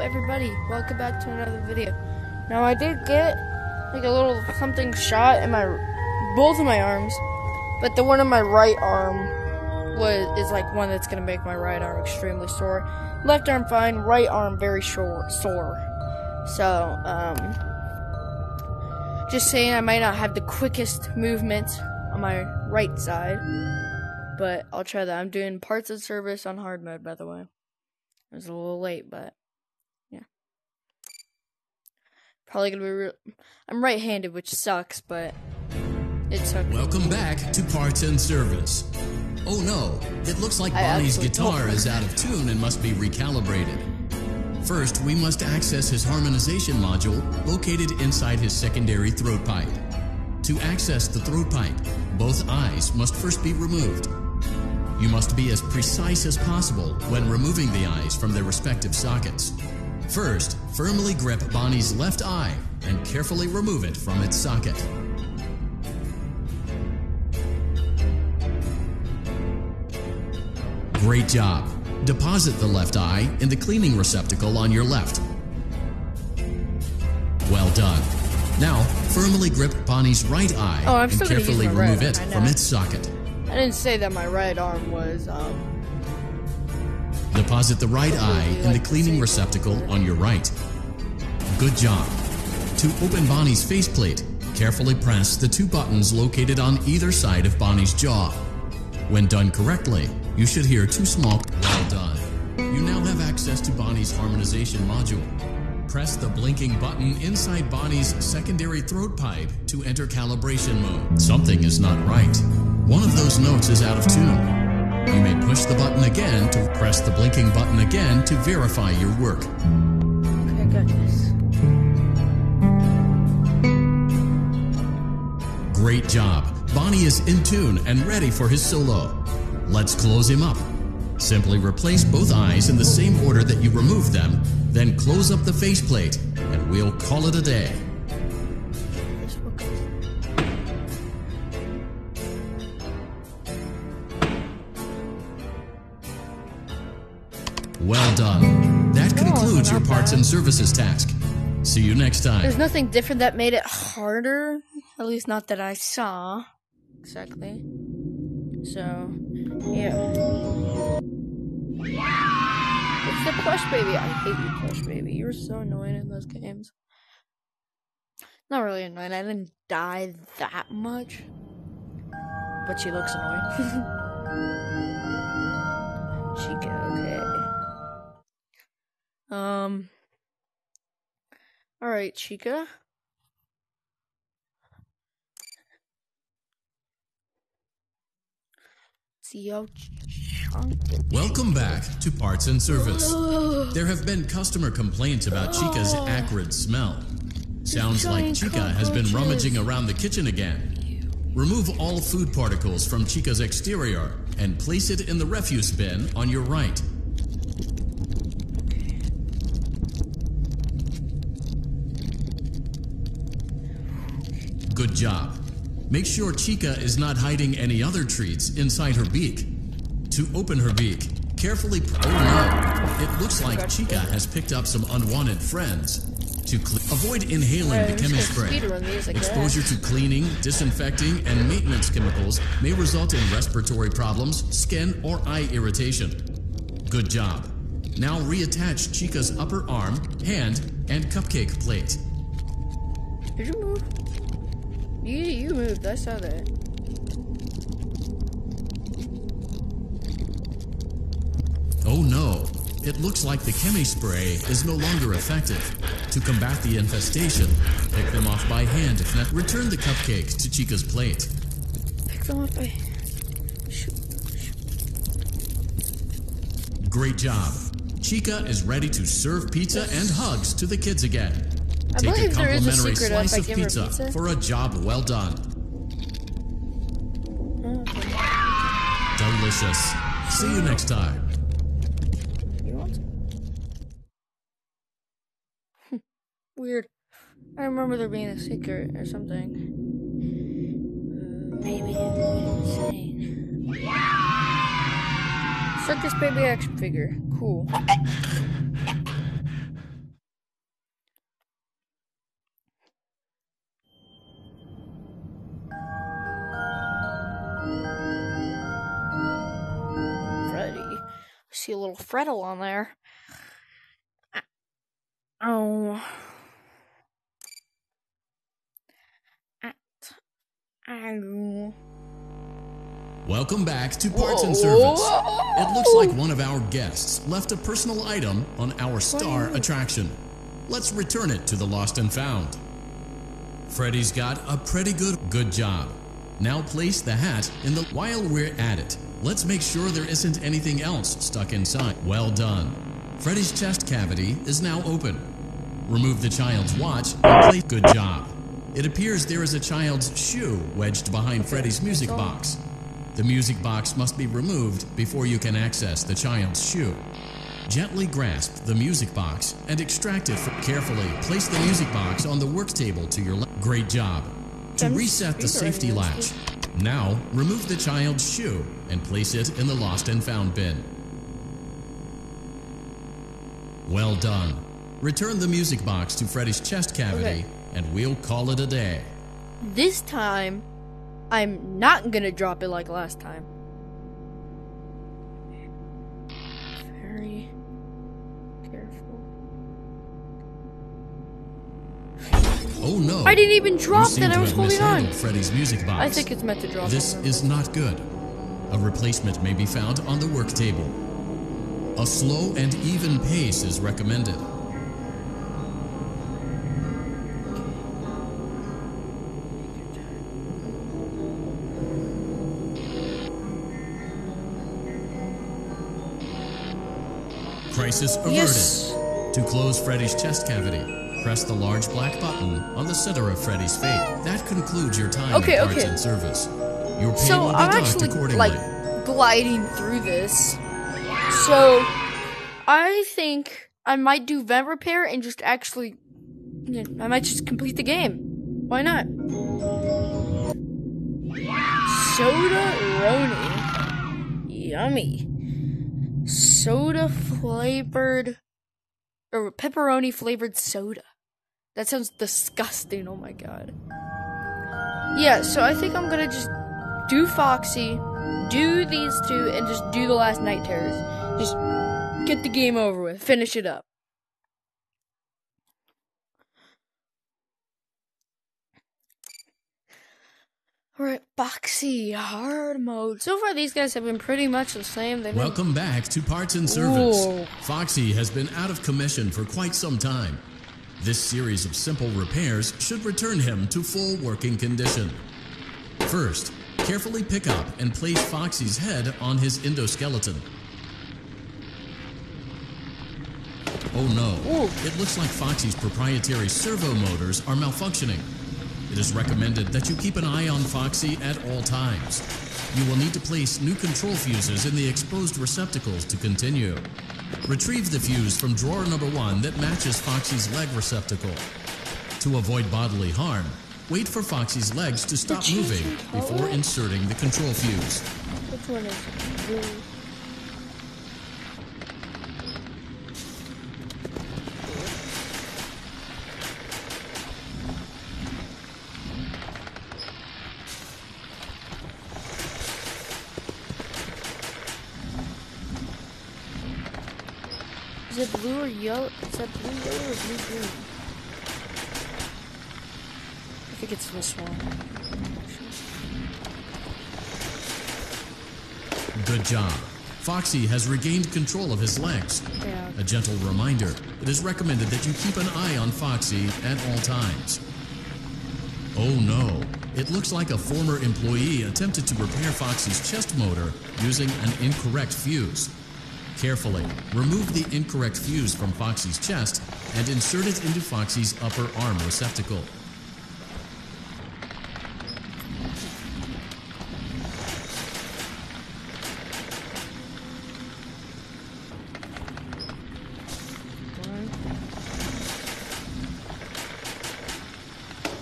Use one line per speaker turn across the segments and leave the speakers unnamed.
everybody, welcome back to another video. Now I did get like a little something shot in my both of my arms, but the one in my right arm was is like one that's gonna make my right arm extremely sore. Left arm fine, right arm very sore sore. So, um just saying I might not have the quickest movement on my right side. But I'll try that. I'm doing parts of service on hard mode by the way. It was a little late, but yeah. Probably gonna be real. I'm right handed, which sucks, but it sucks.
Welcome back to Parts and Service. Oh no, it looks like
I
Bonnie's guitar is out of tune and must be recalibrated. First, we must access his harmonization module located inside his secondary throat pipe. To access the throat pipe, both eyes must first be removed. You must be as precise as possible when removing the eyes from their respective sockets. First, firmly grip Bonnie's left eye and carefully remove it from its socket. Great job. Deposit the left eye in the cleaning receptacle on your left. Well done. Now, firmly grip Bonnie's right eye
Oh,
and
still gonna use
carefully
my right
remove it from its socket.
I didn't say that my right arm was um
Deposit the right eye in the cleaning receptacle on your right. Good job. To open Bonnie's faceplate, carefully press the two buttons located on either side of Bonnie's jaw. When done correctly, you should hear two small well done. You now have access to Bonnie's harmonization module. Press the blinking button inside Bonnie's secondary throat pipe to enter calibration mode. Something is not right. One of those notes is out of tune. You may push the button again to press the blinking button again to verify your work.
okay, got this.
Great job. Bonnie is in tune and ready for his solo. Let's close him up. Simply replace both eyes in the same order that you removed them, then close up the faceplate, and we'll call it a day. Well done. That concludes your parts
bad.
and services task. See you next time.
There's nothing different that made it harder. At least not that I saw. Exactly. So, yeah. It's the plush baby. I hate you, plush baby. You're so annoying in those games. Not really annoying. I didn't die that much. But she looks annoying. Um. Alright, Chica. See yo.
Welcome back to Parts and Service. There have been customer complaints about Chica's acrid smell. Sounds like Chica has been rummaging around the kitchen again. Remove all food particles from Chica's exterior and place it in the refuse bin on your right. Good job. Make sure Chica is not hiding any other treats inside her beak. To open her beak, carefully. Oh no! It looks like Chica has picked up some unwanted friends. To avoid inhaling the chemist spray.
speedrun these, I guess.
Exposure to cleaning, disinfecting, and maintenance chemicals may result in respiratory problems, skin, or eye irritation. Good job. Now reattach Chica's upper arm, hand, and cupcake plate.
Did you move? You you moved. I saw that.
Oh no! It looks like the chemi spray is no longer effective. To combat the infestation, pick them off by hand if not. Return the cupcakes to Chica's plate.
Pick them up. I. Shoot.
Great job. Chica is ready to serve pizza and hugs to the kids again.
I
Take a
believe there is a
complimentary slice of pizza,
pizza.
for a job well done. Delicious. See you next time.
You want some? Weird. I remember there being a secret or something. Maybe I'm insane. Circus baby action figure. Cool. Freddle on there. Oh. Ow.
Welcome back to Parts and Service. It looks like one of our guests left a personal item on our star
Whoa.
attraction. Let's return it to the lost and found. Freddy's got a pretty good good job. Now place the hat in the while we're at it. Let's make sure there isn't anything else stuck inside. Well done. Freddy's chest cavity is now open. Remove the child's watch and place good job. It appears there is a child's shoe wedged behind Freddy's music box. The music box must be removed before you can access the child's shoe. Gently grasp the music box and extract it from carefully. Place the music box on the work table to your left. Great job. To reset the safety latch. Now, remove the child's shoe and place it in the lost and found bin. Well done. Return the music box to Freddy's chest cavity
Okay.
and we'll call it a day.
This time, I'm not gonna drop it like last time. Very
Oh no.
I didn't even drop that. I was holding on.
Freddy's music box.
I think it's meant to drop.
This
on
is not good. A replacement may be found on the work table. A slow and even pace is recommended. Crisis averted.
Yes.
To close Freddy's chest cavity, press the large black button on the center of Freddy's fate. That concludes your time
Okay,
in
okay.
and service. Your pay
So
will be
I'm actually
accordingly.
like gliding through this. So I think I might do vent repair and just actually, yeah, I might just complete the game. Why not? Soda Roni, yummy. Soda flavored or pepperoni flavored soda. That sounds disgusting. Oh my god. Yeah, so I think I'm gonna just do Foxy, do these two, and just do the last night terrors. Just get the game over with, finish it up. Alright, Foxy, hard mode. So far, these guys have been pretty much the same. They've been
Welcome back to Parts and Service.
Ooh.
Foxy has been out of commission for quite some time. This series of simple repairs should return him to full working condition. First, carefully pick up and place Foxy's head on his endoskeleton. Oh no,
Ooh.
it looks like Foxy's proprietary servo motors are malfunctioning. It is recommended that you keep an eye on Foxy at all times. You will need to place new control fuses in the exposed receptacles to continue. Retrieve the fuse from drawer number one that matches Foxy's leg receptacle. To avoid bodily harm, wait for Foxy's legs to stop moving before inserting the control fuse.
Which one is? Blue. It blue or yellow? Is that blue yellow or blue green? I think it's this one.
Good job. Foxy has regained control of his legs.
Yeah.
A gentle reminder it is recommended that you keep an eye on Foxy at all times. Oh no, it looks like a former employee attempted to repair Foxy's chest motor using an incorrect fuse. Carefully, remove the incorrect fuse from Foxy's chest and insert it into Foxy's upper arm receptacle.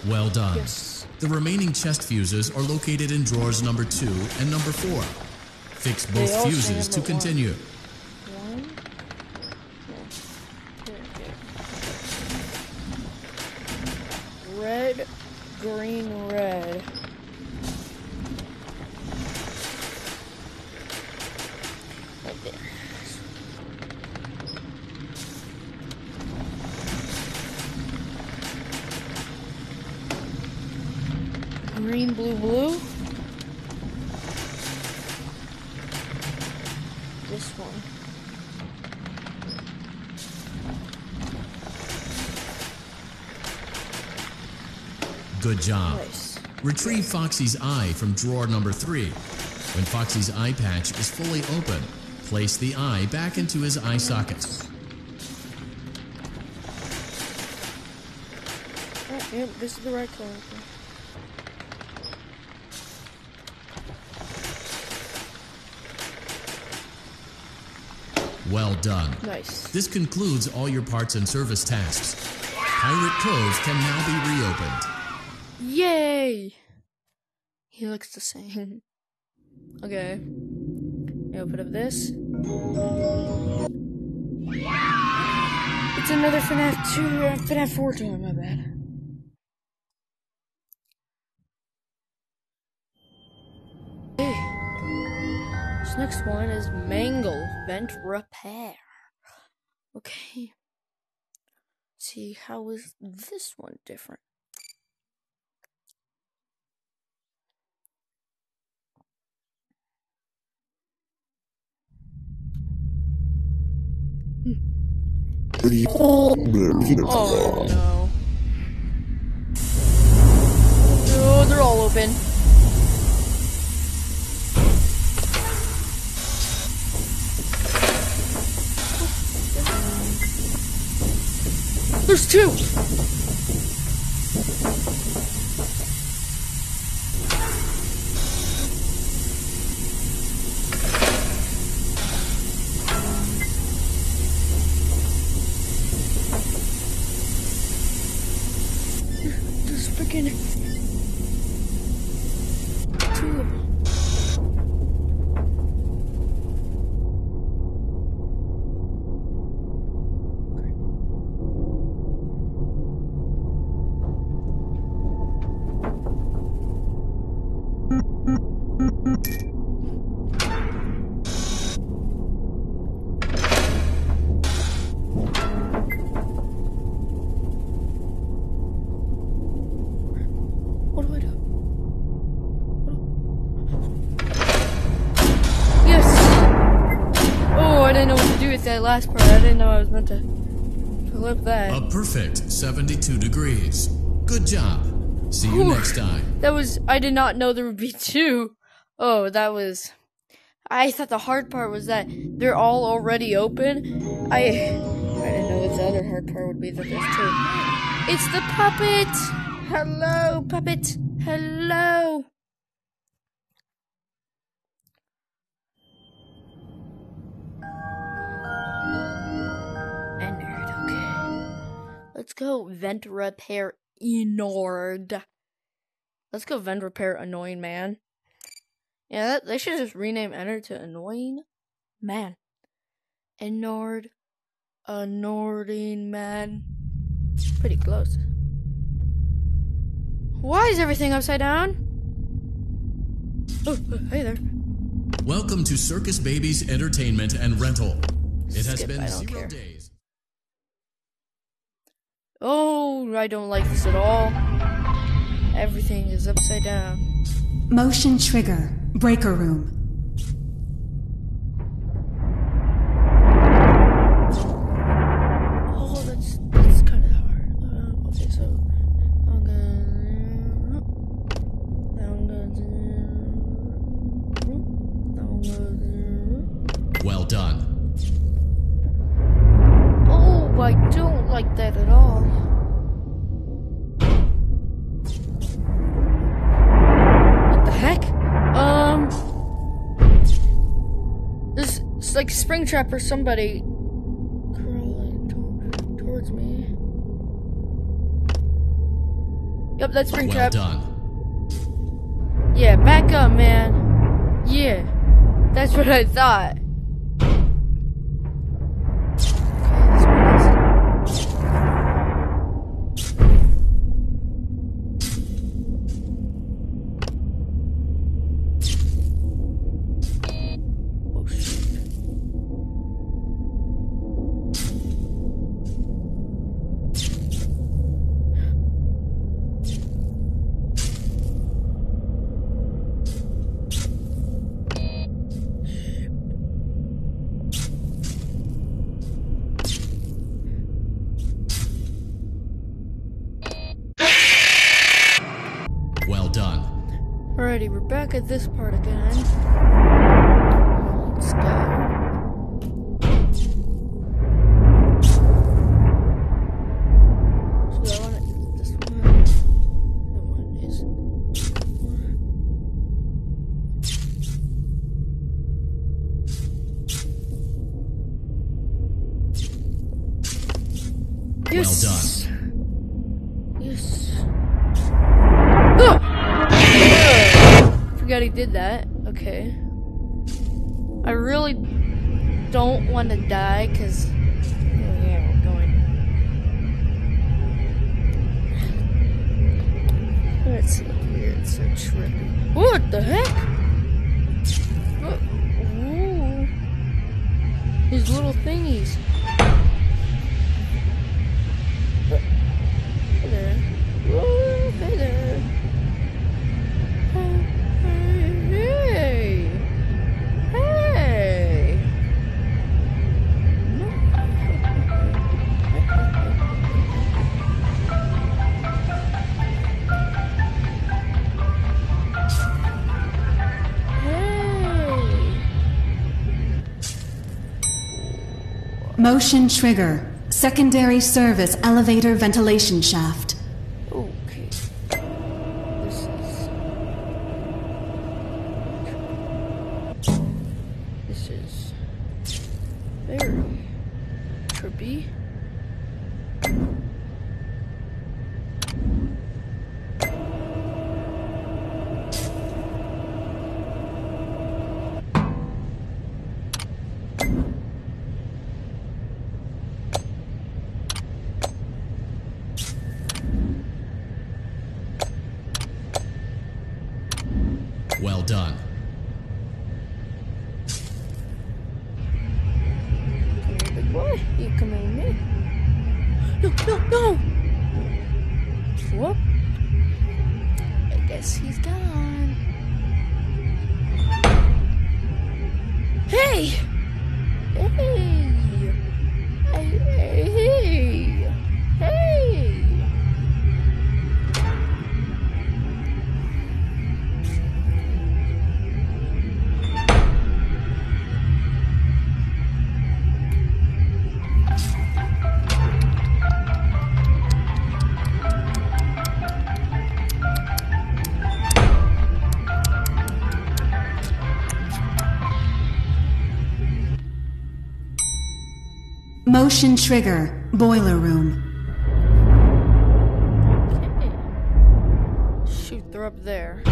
Well done.
Yes.
The remaining chest fuses are located in drawers number two and number four. Fix both fuses to continue.
One. two, okay. Red, green, red. Right there. green, blue, blue. This one.
Good job.
Nice.
Retrieve Foxy's eye from drawer number three. When Foxy's eye patch is fully open, place the eye back into his eye socket.
Oh, yep, this is the right color.
Well done.
Nice.
This concludes all your parts and service tasks. Pirate Cove can now be reopened.
Yay! He looks the same. Okay. I open up this. It's another FNAF 2, uh, FNAF 4 toy, my bad. Okay. This next one is Mangle Vent Repair. Okay. See, how is this one different? Oh no. Oh, they're all open. There's two. That last part. I didn't know I was meant to flip that.
A perfect 72 degrees. Good job. See you
Whew.
next time.
That was. I did not know there would be two. Oh, that was. I thought the hard part was that they're all already open. I. I didn't know what the other hard part would be that there's two. It's the puppet! Hello, puppet! Hello! Let's go vent repair Ennard. Let's go vent repair annoying man. Yeah, that, they should just rename Ennard to annoying man. Ennard, annoying man. Pretty close. Why is everything upside down? Oh, uh, hey there.
Welcome to Circus Baby's Entertainment and Rental. It has
Skip,
been zero
care.
days.
Oh, I don't like this at all. Everything is upside down.
Motion trigger. Breaker room.
Springtrap or somebody crawling to- towards me. Yep, that's
Well
Springtrap.
done.
yeah, back up, man. Yeah, that's what I thought. well done. Alrighty, we're back at this part again. Let's go. Did that. Okay. I really don't want to die because. Yeah, we're going. Let's see here. It's so trippy. What the heck? Ooh. These little thingies.
Motion trigger. Secondary service elevator ventilation shaft.
Well done.
Motion trigger. Boiler room.
Okay. Shoot, they're up there.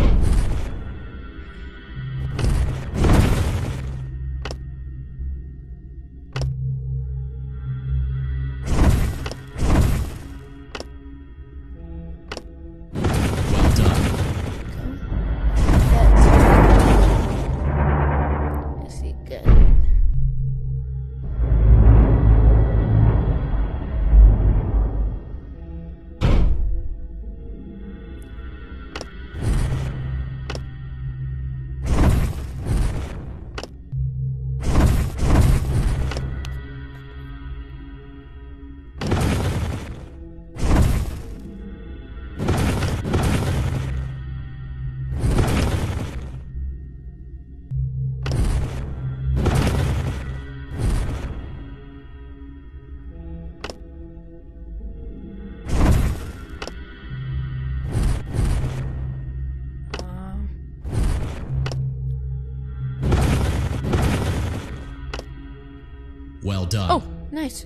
Well done.
oh, nice.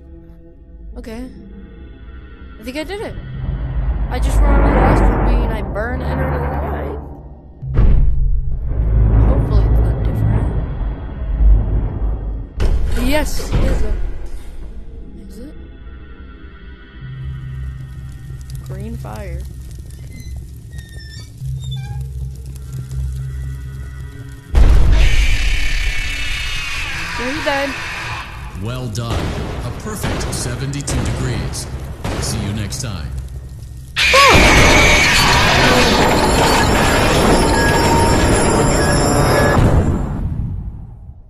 Okay. I think I did it. I just remember the last one being I burn entered alive. Hopefully it's not different. Yes, it is a. Is it? Green fire. Yeah, he died.
Well done. A perfect 72 degrees. See you next time.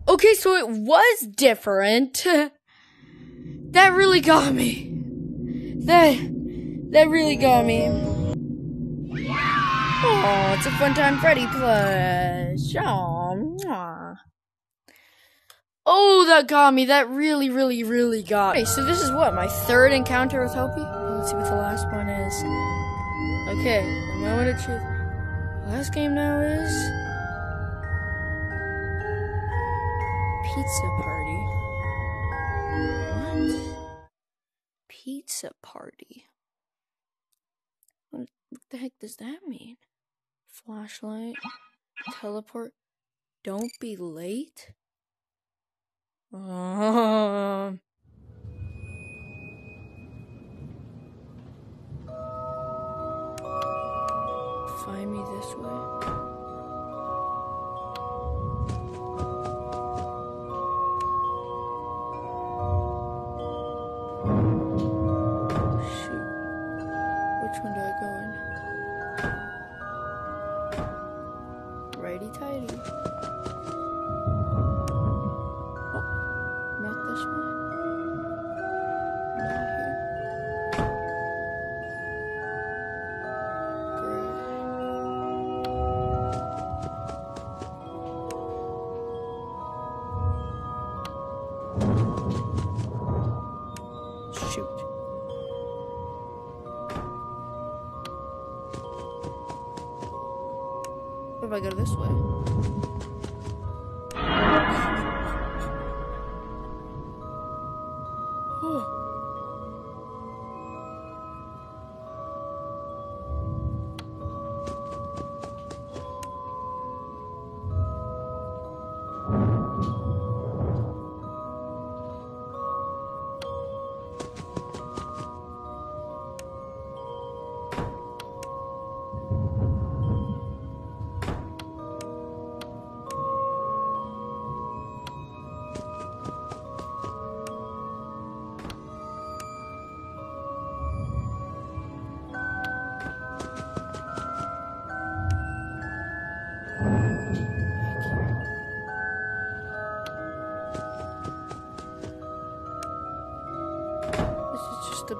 Okay, so it was different. that really got me. That that really got me. Oh, it's a fun time Freddy plush. Mwah. Oh, that got me. That really, really, really got me. Okay, so this is what, my third encounter with Hopi? Let's see what the last one is. Okay, moment of truth. The last game now is... Pizza Party. What? Pizza Party. What the heck does that mean? Flashlight. Teleport. Don't be late? Um. Find me this way. If I go this way?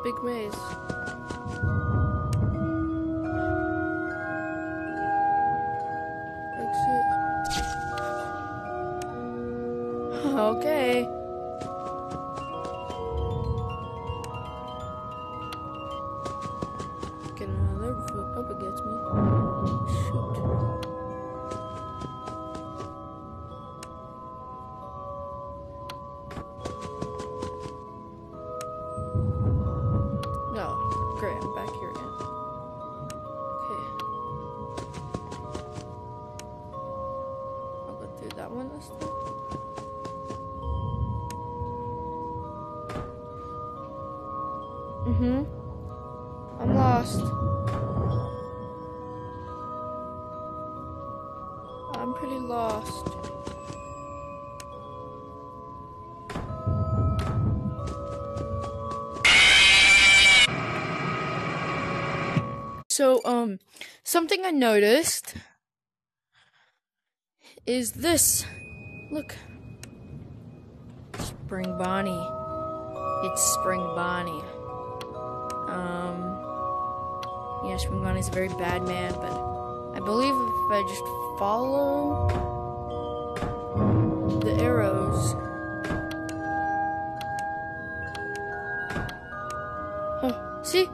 Big maze. Something I noticed is this. Look. Spring Bonnie. It's Spring Bonnie. Um, yeah, Spring Bonnie's a very bad man, but I believe if I just follow the arrows. Oh, see?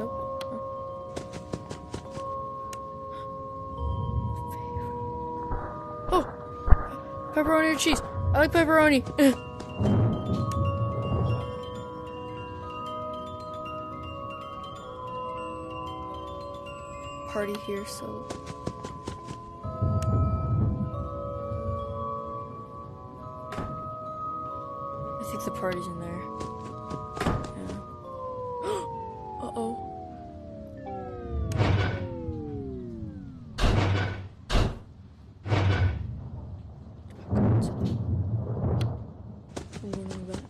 Open. Oh. oh! Pepperoni or cheese? I like pepperoni. Party here, so. I think the party's in there. Yeah. uh oh. I'm going in the back.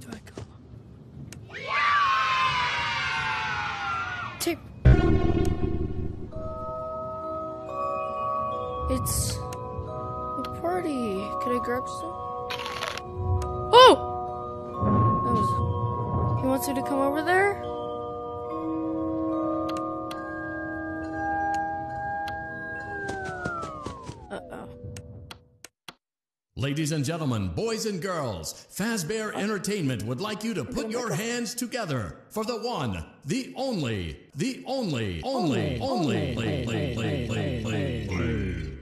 Do I go? Tape. It's a party. Can I grab some? Oh! That was. He wants me to come over there?
Ladies and gentlemen, boys and girls, Fazbear Entertainment would like you to put your hands together for the one, the only, the only, only, only, only, only, only, only.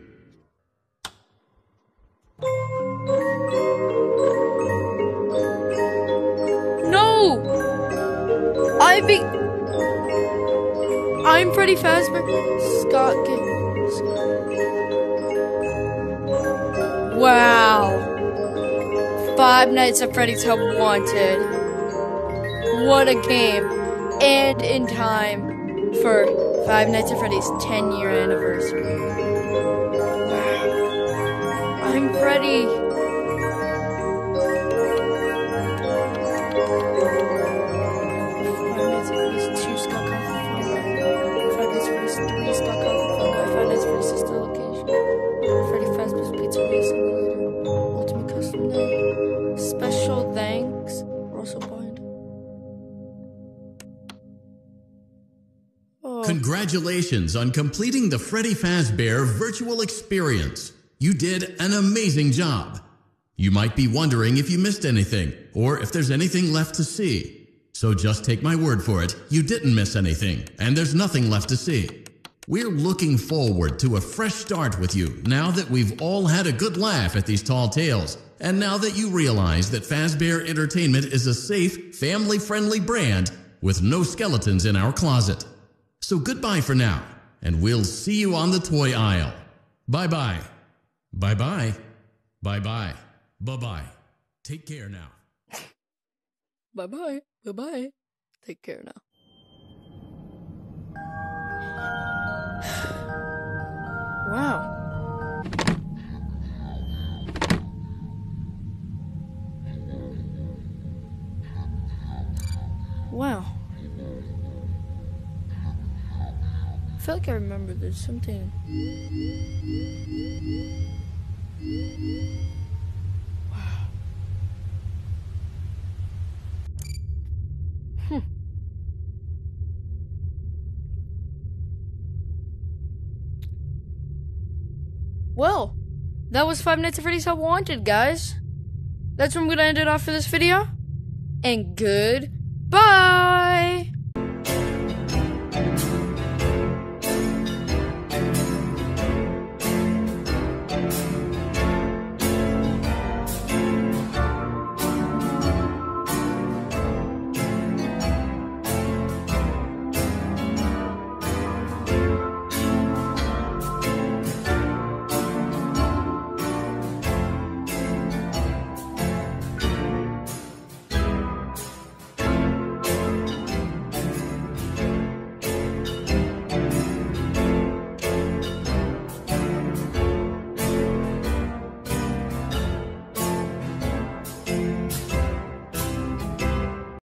No! I be. I'm Freddy Fazbear. Scott get. Wow. Five Nights at Freddy's Help Wanted. What a game. And in time for Five Nights at Freddy's 10 year anniversary. I'm Freddy.
Congratulations on completing the Freddy Fazbear virtual experience. You did an amazing job. You might be wondering if you missed anything or if there's anything left to see. So just take my word for it, you didn't miss anything, and there's nothing left to see. We're looking forward to a fresh start with you now that we've all had a good laugh at these tall tales, and now that you realize that Fazbear Entertainment is a safe, family friendly brand with no skeletons in our closet. So goodbye for now, and we'll see you on the toy aisle. Bye bye. Bye bye. Bye bye. Bye bye. Take care now.
Bye bye. Bye bye. Take care now. wow. Wow. Feel like I remember there's something. Wow. Hmm. Well, that was Five Nights at Freddy's Help Wanted, guys. That's where I'm gonna end it off for this video. And goodbye!